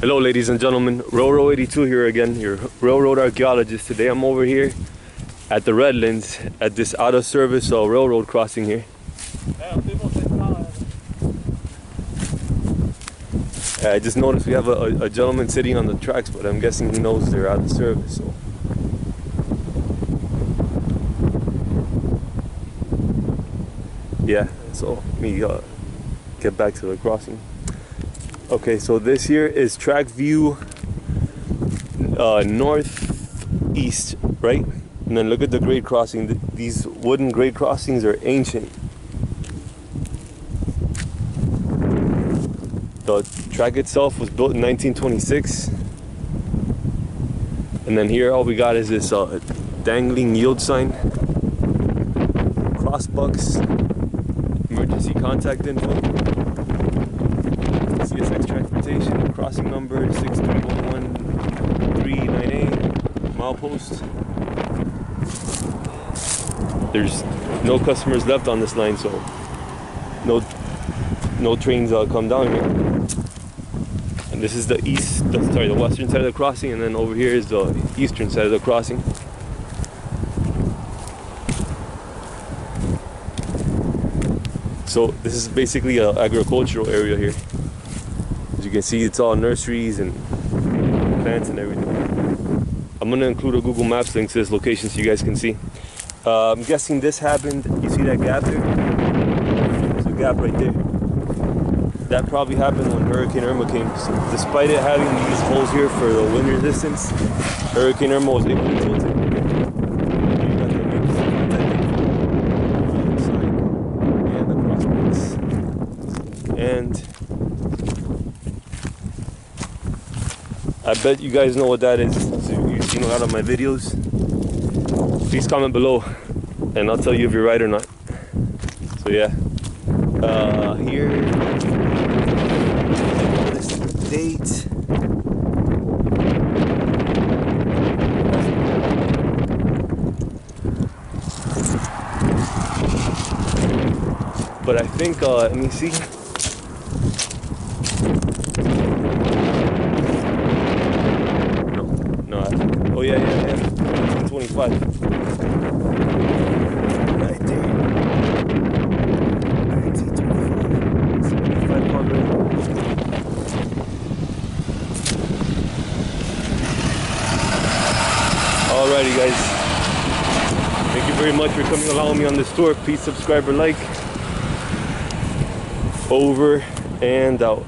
Hello ladies and gentlemen, Roro 82 here again, your railroad archaeologist. Today I'm over here at the Redlands at this out of service uh, railroad crossing here. Uh, I just noticed we have a, a, a gentleman sitting on the tracks, but I'm guessing he knows they're out of service. So. Yeah, so let me uh, get back to the crossing. Okay, so this here is track view uh, northeast, right? And then look at the grade crossing. Th- These wooden grade crossings are ancient. The track itself was built in 1926. And then here all we got is this uh, dangling yield sign, cross bucks, emergency contact info. CSX Transportation, crossing number 6311398, milepost. There's no customers left on this line, so no no trains uh, come down here. And this is the east, the, sorry, the western side of the crossing, and then over here is the eastern side of the crossing. So this is basically an agricultural area here. Can see, it's all nurseries and plants and everything. I'm gonna include a Google Maps link to this location so you guys can see. Uh, I'm guessing this happened. You see that gap there? There's a gap right there. That probably happened when Hurricane Irma came. So despite it having these holes here for the wind resistance, Hurricane Irma was able to tilt it. You got the emergency contact info, the sign, and the cross bucks. And I bet you guys know what that is. You've seen a lot of my videos. Please comment below and I'll tell you if you're right or not. So yeah. Uh, here this date. But I think uh, let me see. No, no. Yeah, yeah, yeah. 1925. Right there. 1925. 7500. Alrighty, guys. Thank you very much for coming along with me on this tour. Please subscribe or like. Over and out.